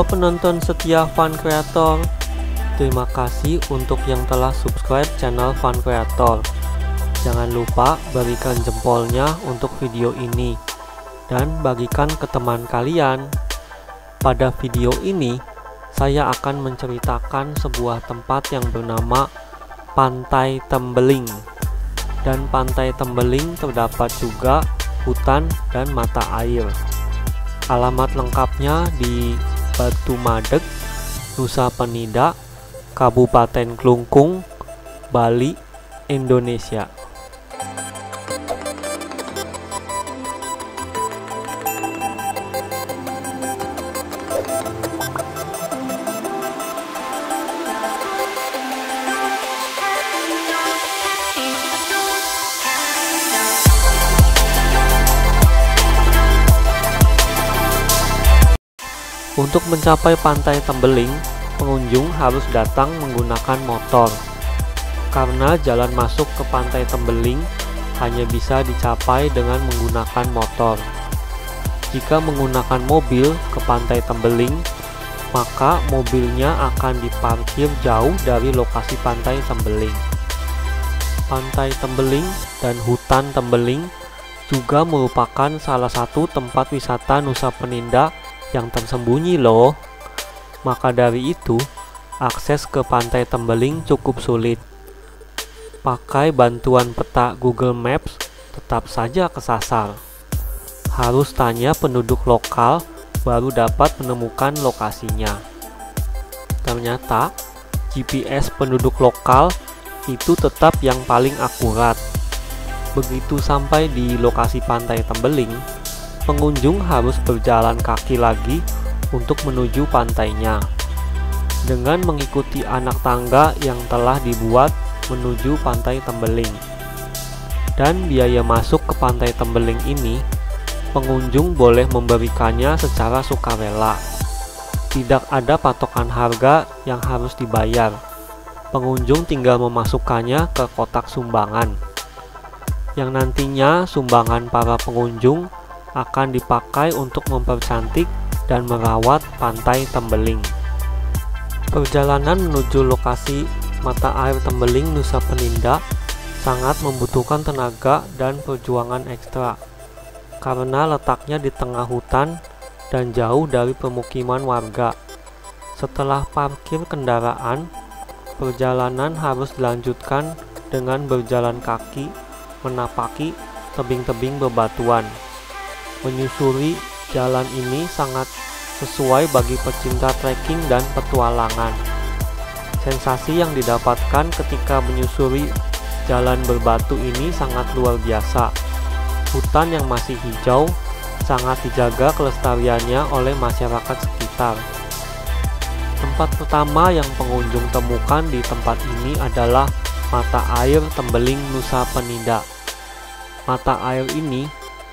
Halo penonton setia Fun Creator. Terima kasih untuk yang telah subscribe channel Fun Creator. Jangan lupa berikan jempolnya untuk video ini Dan bagikan ke teman kalian. Pada video ini Saya akan menceritakan sebuah tempat yang bernama Pantai Tembeling. Dan Pantai Tembeling terdapat juga hutan dan mata air. Alamat lengkapnya di Batu Madeg, Nusa Penida, Kabupaten Klungkung, Bali, Indonesia. Untuk mencapai pantai Tembeling, pengunjung harus datang menggunakan motor. Karena jalan masuk ke pantai Tembeling hanya bisa dicapai dengan menggunakan motor. Jika menggunakan mobil ke pantai Tembeling, maka mobilnya akan diparkir jauh dari lokasi pantai Tembeling. Pantai Tembeling dan hutan Tembeling juga merupakan salah satu tempat wisata Nusa Peninda yang tersembunyi loh. Maka dari itu, akses ke pantai Tembeling cukup sulit. Pakai bantuan peta Google Maps tetap saja kesasar. Harus tanya penduduk lokal baru dapat menemukan lokasinya. Ternyata, GPS penduduk lokal itu tetap yang paling akurat. Begitu sampai di lokasi pantai Tembeling, pengunjung harus berjalan kaki lagi untuk menuju pantainya. Dengan mengikuti anak tangga yang telah dibuat menuju pantai Tembeling. Dan biaya masuk ke pantai Tembeling ini, pengunjung boleh memberikannya secara sukarela. Tidak ada patokan harga yang harus dibayar. Pengunjung tinggal memasukkannya ke kotak sumbangan yang nantinya sumbangan para pengunjung akan dipakai untuk mempercantik dan merawat pantai Tembeling. Perjalanan menuju lokasi mata air Tembeling Nusa Peninda sangat membutuhkan tenaga dan perjuangan ekstra karena letaknya di tengah hutan dan jauh dari pemukiman warga. Setelah parkir kendaraan, perjalanan harus dilanjutkan dengan berjalan kaki menapaki tebing-tebing bebatuan. Menyusuri jalan ini sangat sesuai bagi pecinta trekking dan petualangan. Sensasi yang didapatkan ketika menyusuri jalan berbatu ini sangat luar biasa. Hutan yang masih hijau sangat dijaga kelestariannya oleh masyarakat sekitar. Tempat pertama yang pengunjung temukan di tempat ini adalah mata air Tembeling Nusa Penida. Mata air ini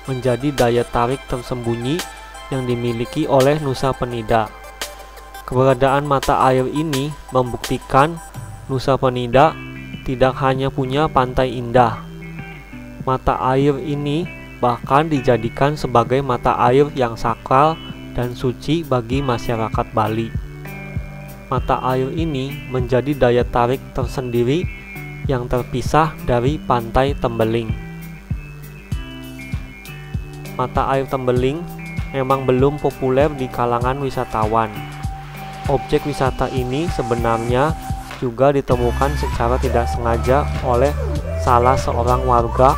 menjadi daya tarik tersembunyi yang dimiliki oleh Nusa Penida. Keberadaan mata air ini membuktikan Nusa Penida tidak hanya punya pantai indah. Mata air ini bahkan dijadikan sebagai mata air yang sakral dan suci bagi masyarakat Bali. Mata air ini menjadi daya tarik tersendiri yang terpisah dari pantai Tembeling. Mata air Tembeling memang belum populer di kalangan wisatawan. Objek wisata ini sebenarnya juga ditemukan secara tidak sengaja oleh salah seorang warga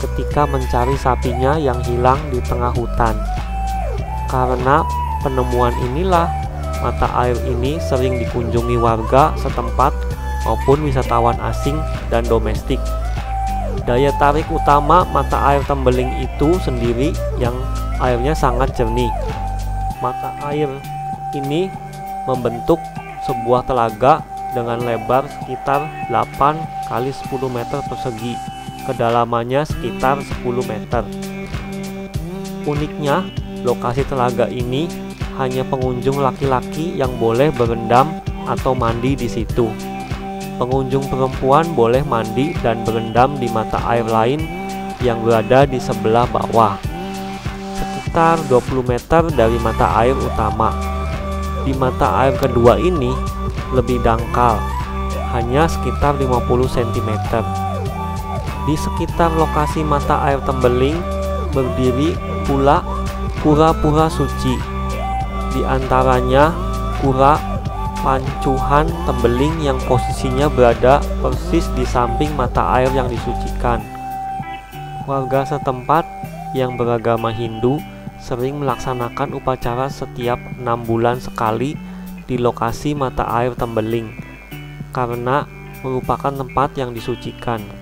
ketika mencari sapinya yang hilang di tengah hutan. Karena penemuan inilah mata air ini sering dikunjungi warga setempat maupun wisatawan asing dan domestik. Daya tarik utama mata air Tembeling itu sendiri yang airnya sangat jernih. Mata air ini membentuk sebuah telaga dengan lebar sekitar 8 kali 10 meter persegi. Kedalamannya sekitar 10 meter. Uniknya, lokasi telaga ini hanya pengunjung laki-laki yang boleh berendam atau mandi di situ. Pengunjung perempuan boleh mandi dan berendam di mata air lain yang berada di sebelah bawah, sekitar 20 meter dari mata air utama. di mata air kedua ini lebih dangkal, hanya sekitar 50 cm. Di sekitar lokasi mata air Tembeling berdiri pula pura-pura suci. Di antaranya pura pancuhan Tembeling yang posisinya berada persis di samping mata air yang disucikan. Warga setempat yang beragama Hindu sering melaksanakan upacara setiap enam bulan sekali di lokasi mata air Tembeling karena merupakan tempat yang disucikan.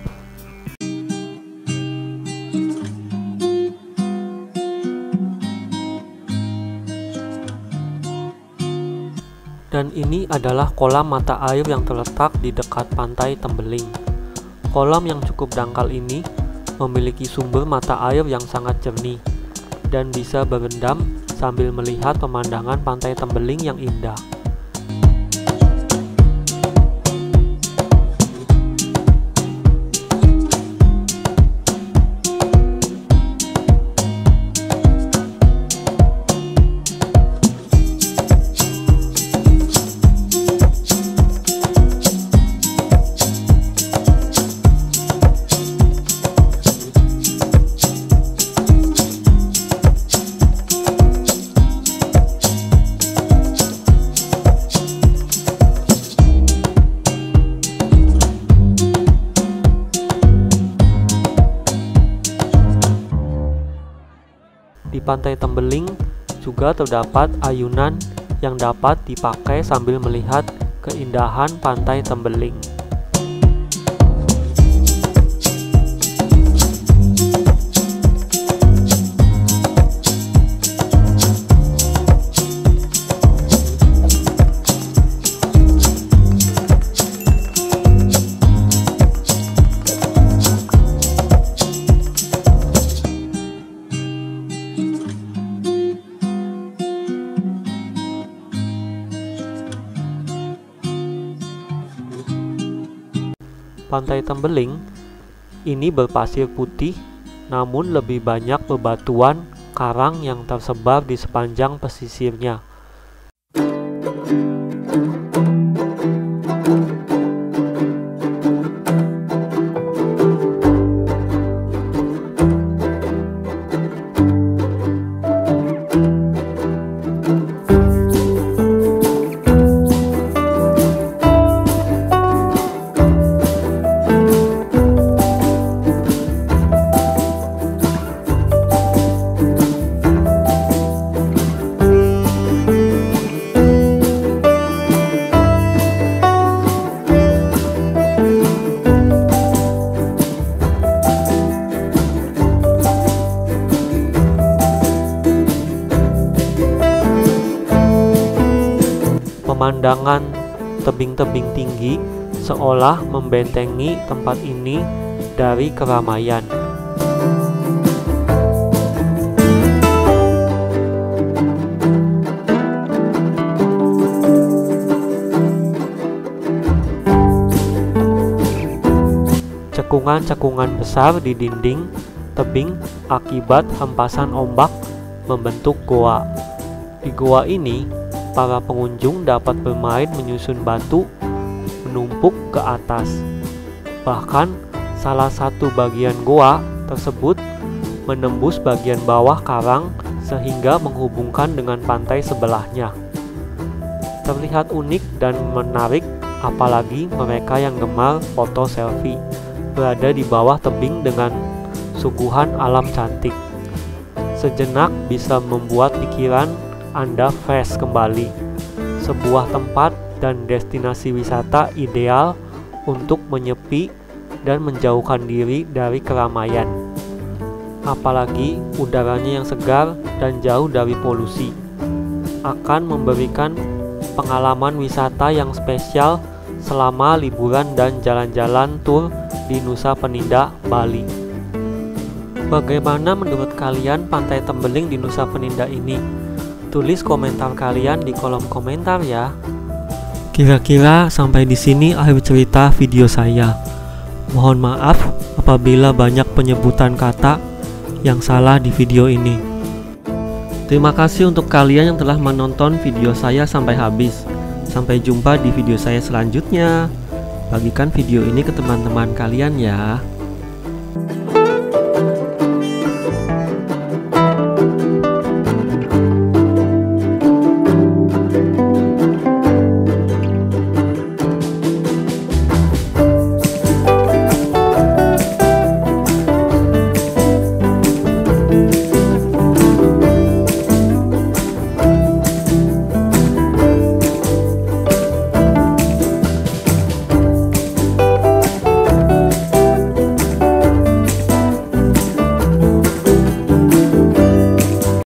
Dan ini adalah kolam mata air yang terletak di dekat pantai Tembeling. Kolam yang cukup dangkal ini memiliki sumber mata air yang sangat jernih dan bisa berendam sambil melihat pemandangan pantai Tembeling yang indah. Pantai Tembeling juga terdapat ayunan yang dapat dipakai sambil melihat keindahan pantai Tembeling. Pantai Tembeling ini berpasir putih namun lebih banyak bebatuan karang yang tersebar di sepanjang pesisirnya. Pemandangan tebing-tebing tinggi seolah membentengi tempat ini dari keramaian. Cekungan-cekungan besar di dinding tebing akibat hempasan ombak membentuk goa. Di goa ini, para pengunjung dapat bermain menyusun batu menumpuk ke atas. Bahkan, salah satu bagian goa tersebut menembus bagian bawah karang sehingga menghubungkan dengan pantai sebelahnya. Terlihat unik dan menarik apalagi mereka yang gemar foto selfie berada di bawah tebing dengan suguhan alam cantik. Sejenak bisa membuat pikiran Anda fresh kembali. Sebuah tempat dan destinasi wisata ideal untuk menyepi dan menjauhkan diri dari keramaian. Apalagi udaranya yang segar dan jauh dari polusi akan memberikan pengalaman wisata yang spesial selama liburan dan jalan-jalan tur di Nusa Penida, Bali. Bagaimana menurut kalian pantai Tembeling di Nusa Penida ini? Tulis komentar kalian di kolom komentar ya. Kira-kira sampai di sini akhir cerita video saya. Mohon maaf apabila banyak penyebutan kata yang salah di video ini. Terima kasih untuk kalian yang telah menonton video saya sampai habis. Sampai jumpa di video saya selanjutnya. Bagikan video ini ke teman-teman kalian ya.